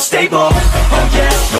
unstable. Oh yeah.